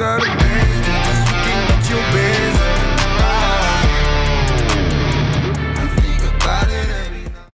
out of bed.